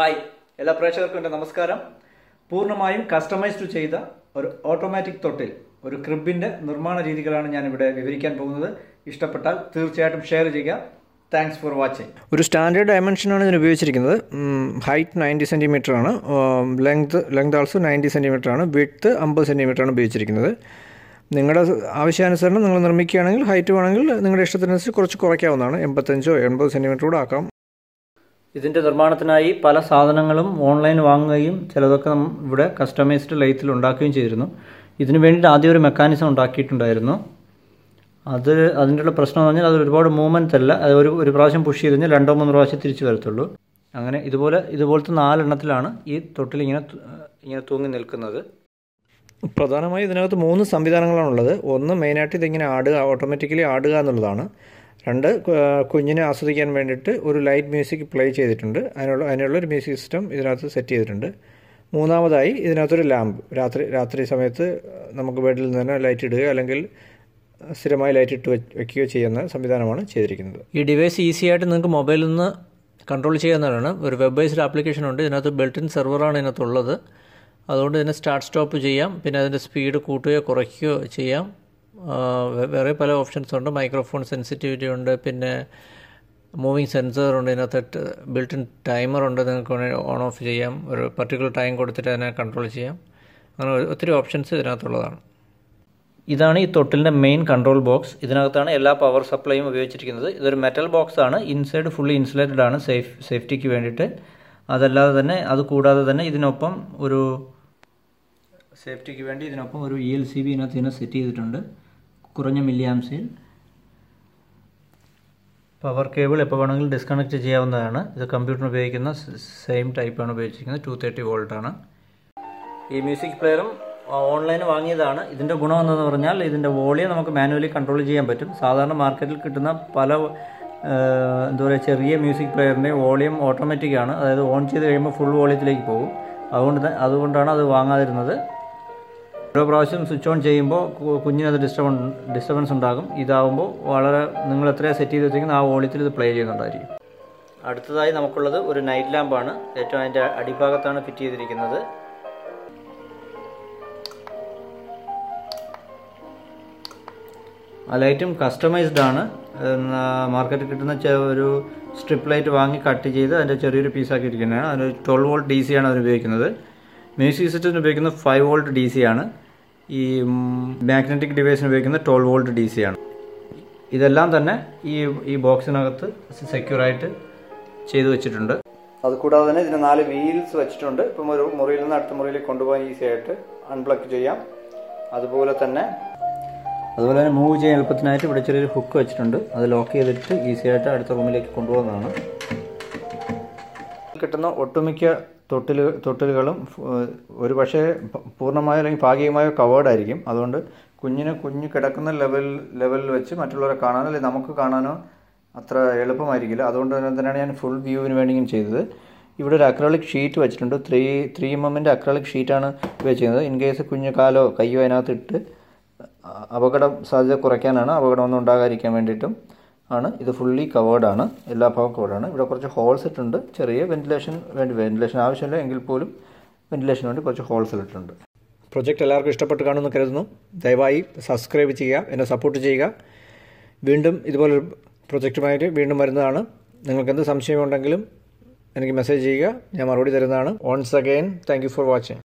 Hi. എല്ലാ പ്രേക്ഷകർക്കും എന്റെ നമസ്കാരം. പൂർണമായും കസ്റ്റമൈസ്ഡ് ചെയ്ത ഒരു ഓട്ടോമാറ്റിക് തൊട്ടിൽ ഒരു ക്രിബിന്റെ നിർമ്മാണ രീതികളാണ് ഞാൻ ഇവിടെ വിവരിക്കാൻ പോകുന്നത്. ഇഷ്ടപ്പെട്ടാൽ തീർച്ചയായിട്ടും ഷെയർ ചെയ്യുക. താങ്ക്സ് ഫോർ വാച്ചിങ് ഒരു സ്റ്റാൻഡേർഡ് ഡയമെൻഷനാണ് ഇതിന് ഉപയോഗിച്ചിരിക്കുന്നത്. ഹൈറ്റ് നയന്റി സെന്റിമീറ്റർ ആണ്. Length length also ninety centimetre ആണ്. വിഡ്ത്ത് അമ്പത് സെന്റിമീറ്റർ ആണ് ഉപയോഗിച്ചിരിക്കുന്നത്. നിങ്ങളുടെ ആവശ്യാനുസരണം നിങ്ങൾ നിർമ്മിക്കുകയാണെങ്കിൽ ഹൈറ്റ് വേണമെങ്കിൽ നിങ്ങളുടെ ഇഷ്ടത്തിനനുസരിച്ച് കുറച്ച് കുറയ്ക്കാവുന്നതാണ്. എൺപത്തഞ്ചോ എൺപത് സെന്റിമീറ്റർ കൂടെ ആക്കാം. ഇതിന്റെ നിർമ്മാണത്തിനായി പല സാധനങ്ങളും ഓൺലൈൻ വാങ്ങുകയും ചിലതൊക്കെ നമ്മൾ ഇവിടെ കസ്റ്റമൈസ്ഡ് ലൈത്തിൽ ഉണ്ടാക്കുകയും ചെയ്തിരുന്നു. ഇതിനു വേണ്ടിയിട്ട് ആദ്യം ഒരു മെക്കാനിസം ഉണ്ടാക്കിയിട്ടുണ്ടായിരുന്നു. അത് അതിന്റെ പ്രശ്നം എന്ന് പറഞ്ഞാൽ അത് ഒരുപാട് മൂവ്മെന്റ് അല്ല. അത് ഒരു ഒരു പ്രാവശ്യം പുഷ് ചെയ്ത് കഴിഞ്ഞാൽ രണ്ടോ മൂന്നോ പ്രാവശ്യം തിരിച്ചു വരത്തുള്ളൂ. അങ്ങനെ ഇതുപോലെ ഇതുപോലത്തെ നാലെണ്ണത്തിലാണ് ഈ തൊട്ടിൽ ഇങ്ങനെ ഇങ്ങനെ തൂങ്ങി നിൽക്കുന്നത്. പ്രധാനമായും ഇതിനകത്ത് മൂന്ന് സംവിധാനങ്ങളാണുള്ളത്. ഒന്ന് മെയിനായിട്ട് ഇതിങ്ങനെ ആടുക ഓട്ടോമാറ്റിക്കലി ആടുക എന്നുള്ളതാണ്. രണ്ട് കുഞ്ഞിനെ ആസ്വദിക്കാൻ വേണ്ടിയിട്ട് ഒരു ലൈറ്റ് മ്യൂസിക് പ്ലേ ചെയ്തിട്ടുണ്ട്. അതിനുള്ള അതിനുള്ള ഒരു മ്യൂസിക് സിസ്റ്റം ഇതിനകത്ത് സെറ്റ് ചെയ്തിട്ടുണ്ട്. മൂന്നാമതായി ഇതിനകത്തൊരു ലാമ്പ്. രാത്രി രാത്രി സമയത്ത് നമുക്ക് ബെഡിൽ നിന്ന് തന്നെ ലൈറ്റ് ഇടുക അല്ലെങ്കിൽ സ്ഥിരമായി ലൈറ്റ് ഇട്ട് വെക്കുകയോ ചെയ്യുന്ന സംവിധാനമാണ് ചെയ്തിരിക്കുന്നത്. ഈ ഡിവൈസ് ഈസി ആയിട്ട് നിങ്ങൾക്ക് മൊബൈലിൽ നിന്ന് കൺട്രോൾ ചെയ്യാവുന്നതാണ്. ഒരു വെബ് ബേസ്ഡ് ആപ്ലിക്കേഷൻ ഉണ്ട്. ഇതിനകത്ത് ബിൽട്ടിൻ സെർവറാണ് ഇതിനകത്തുള്ളത്. അതുകൊണ്ട് ഇതിനെ സ്റ്റാർട്ട് സ്റ്റോപ്പ് ചെയ്യാം. പിന്നെ അതിന്റെ സ്പീഡ് കൂട്ടുകയോ കുറയ്ക്കുകയോ ചെയ്യാം. വേറെ പല ഓപ്ഷൻസ് ഉണ്ട്. മൈക്രോഫോൺ സെൻസിറ്റിവിറ്റി ഉണ്ട്. പിന്നെ മൂവിങ് സെൻസർ ഉണ്ട്. ഇതിനകത്ത് ബിൽട്ടിൻ ടൈമർ ഉണ്ട്. നിങ്ങൾക്ക് ഓൺ ഓഫ് ചെയ്യാം. ഒരു പർട്ടിക്കുലർ ടൈം കൊടുത്തിട്ട് അതിനെ കൺട്രോൾ ചെയ്യാം. അങ്ങനെ ഒത്തിരി ഓപ്ഷൻസ് ഇതിനകത്തുള്ളതാണ്. ഇതാണ് ഈ തൊട്ടിലിന്റെ മെയിൻ കൺട്രോൾ ബോക്സ് ഇതിനകത്താണ് എല്ലാ പവർ സപ്ലൈയും ഉപയോഗിച്ചിരിക്കുന്നത്. ഇതൊരു മെറ്റൽ ബോക്സ് ആണ്. ഇൻസൈഡ് ഫുള്ളി ഇൻസുലേറ്റഡ് ആണ്. സേഫ് സേഫ്റ്റിക്ക് വേണ്ടിയിട്ട്. അതല്ലാതെ തന്നെ അത് കൂടാതെ തന്നെ ഇതിനൊപ്പം ഒരു സേഫ്റ്റിക്ക് വേണ്ടി ഇതിനൊപ്പം ഒരു ഇ എൽ സി ബി ഇതിനകത്ത് ഇതിനെ സെറ്റ് ചെയ്തിട്ടുണ്ട്. കുറഞ്ഞ മില്ലിയാംസിൽ പവർ കേബിൾ എപ്പോൾ വേണമെങ്കിലും ഡിസ്കണക്ട് ചെയ്യാവുന്നതാണ്. ഇത് കമ്പ്യൂട്ടർ ഉപയോഗിക്കുന്ന സെയിം ടൈപ്പാണ് ഉപയോഗിച്ചിരിക്കുന്നത്. ടു തേർട്ടി വോൾട്ടാണ് ഈ മ്യൂസിക് പ്ലെയറും ഓൺലൈൻ വാങ്ങിയതാണ്. ഇതിന്റെ ഗുണം എന്തെന്ന് പറഞ്ഞാൽ ഇതിന്റെ വോളിയം നമുക്ക് മാനുവലി കൺട്രോൾ ചെയ്യാൻ പറ്റും. സാധാരണ മാർക്കറ്റിൽ കിട്ടുന്ന പല എന്താ പറയുക ചെറിയ മ്യൂസിക് പ്ലെയറിന്റെ വോളിയം ഓട്ടോമാറ്റിക്കാണ് അതായത് ഓൺ ചെയ്ത് കഴിയുമ്പോൾ ഫുൾ വോളിയത്തിലേക്ക് പോകും. അതുകൊണ്ട് അതുകൊണ്ടാണ് അത് വാങ്ങാതിരുന്നത്. ഓരോ പ്രാവശ്യം സ്വിച്ച് ഓൺ ചെയ്യുമ്പോൾ കുഞ്ഞിനത് ഡിസ്റ്റർബൻ ഡിസ്റ്റർബൻസ് ഉണ്ടാകും. ഇതാവുമ്പോൾ വളരെ നിങ്ങൾ എത്രയാണ് സെറ്റ് ചെയ്ത് വെച്ചിരിക്കുന്നത് ആ വോളിയത്തിൽ ഇത് പ്ലേ ചെയ്യുന്നുണ്ടായിരിക്കും. അടുത്തതായി നമുക്കുള്ളത് ഒരു നൈറ്റ് ലാമ്പാണ് ഏറ്റവും അതിന്റെ അടിഭാഗത്താണ് ഫിറ്റ് ചെയ്തിരിക്കുന്നത്. ആ ലൈറ്റും കസ്റ്റമൈസ്ഡ് ആണ്. മാർക്കറ്റിൽ കിട്ടുന്ന ഒരു സ്ട്രിപ്പ് ലൈറ്റ് വാങ്ങി കട്ട് ചെയ്ത് അതിന്റെ ചെറിയൊരു പീസാക്കി ഇരിക്കുന്നതാണ്. അതിന് ട്വൽവ് വോൾട്ട് ഡി സി ആണ് അവർ ഉപയോഗിക്കുന്നത് മ്യൂസിക് സിസ്റ്റത്തിന് ഉപയോഗിക്കുന്നത് ഫൈവ് വോൾട്ട് ഡി സി ആണ്. ഈ മാഗ്നറ്റിക് ഡിവൈസിന് ഉപയോഗിക്കുന്ന ട്വൽവ് വോൾട്ട് ഡി സി ആണ്. ഇതെല്ലാം തന്നെ ഈ ഈ ബോക്സിനകത്ത് സെക്യൂറായിട്ട് ചെയ്തു വെച്ചിട്ടുണ്ട്. അതുകൂടാതെ തന്നെ ഇതിന് നാല് വീൽസ് വെച്ചിട്ടുണ്ട്. ഇപ്പം ഒരു മുറിയിൽ നിന്ന് അടുത്ത മുറിയിലേക്ക് കൊണ്ടുപോകാൻ ഈസി ആയിട്ട് അൺപ്ലഗ് ചെയ്യാം. അതുപോലെ തന്നെ അതുപോലെ തന്നെ മൂവ് ചെയ്യാൻ എളുപ്പത്തിനായിട്ട് ഇവിടെ ചെറിയൊരു ഹുക്ക് വെച്ചിട്ടുണ്ട്. അത് ലോക്ക് ചെയ്തിട്ട് ഈസി ആയിട്ട് അടുത്ത റൂമിലേക്ക് കൊണ്ടുപോകുന്നതാണ്. കിട്ടുന്ന ഒട്ടുമിക്ക തൊട്ടിൽ തൊട്ടിലുകളും ഒരു പക്ഷേ പൂർണമായോ അല്ലെങ്കിൽ ഭാഗികമായോ കവേർഡായിരിക്കും അതുകൊണ്ട് കുഞ്ഞിന് കുഞ്ഞ് കിടക്കുന്ന ലെവൽ ലെവലിൽ വെച്ച് മറ്റുള്ളവരെ കാണാനോ അല്ലെങ്കിൽ നമുക്ക് കാണാനോ അത്ര എളുപ്പമായിരിക്കില്ല. അതുകൊണ്ട് തന്നെ തന്നെയാണ് ഞാൻ ഫുൾ വ്യൂവിന് വേണ്ടി ഇങ്ങനെ ചെയ്തത്. ഇവിടെ ഒരു അക്രലിക് ഷീറ്റ് വെച്ചിട്ടുണ്ട്. ത്രീ ത്രീ എം എമ്മിന്റെ അക്രലിക് ഷീറ്റാണ് വെച്ചിരുന്നത്. ഇൻ കേസ് കുഞ്ഞ് കാലോ കയ്യോ അതിനകത്ത് ഇട്ട് അ- അപകടം സാധ്യത കുറയ്ക്കാനാണ് അപകടമൊന്നും ഉണ്ടാകാതിരിക്കാൻ വേണ്ടിയിട്ടും ആണ്. ഇത് ഫുള്ളി ആണ്. എല്ലാ ഭാഗവും കവേഡ് ആണ്. ഇവിടെ കുറച്ച് ഹോൾസ് ഇട്ടുണ്ട്. ചെറിയ വെന്റിലേഷൻ വേണ്ടി വെന്റിലേഷൻ ആവശ്യമില്ല. എങ്കിൽ പോലും വെന്റിലേഷന് വേണ്ടി കുറച്ച് ഹോൾസ് ഇട്ടിട്ടുണ്ട്. പ്രൊജക്റ്റ് എല്ലാവർക്കും ഇഷ്ടപ്പെട്ട് കാണുമെന്ന് കരുതുന്നു. ദയവായി സബ്സ്ക്രൈബ് ചെയ്യുക. എന്നെ സപ്പോർട്ട് ചെയ്യുക. വീണ്ടും ഇതുപോലൊരു പ്രൊജക്റ്റുമായിട്ട് വീണ്ടും വരുന്നതാണ്. നിങ്ങൾക്ക് എന്ത് സംശയമുണ്ടെങ്കിലും എനിക്ക് മെസ്സേജ് ചെയ്യുക. ഞാൻ മറുപടി തരുന്നതാണ്. Once again thank for watching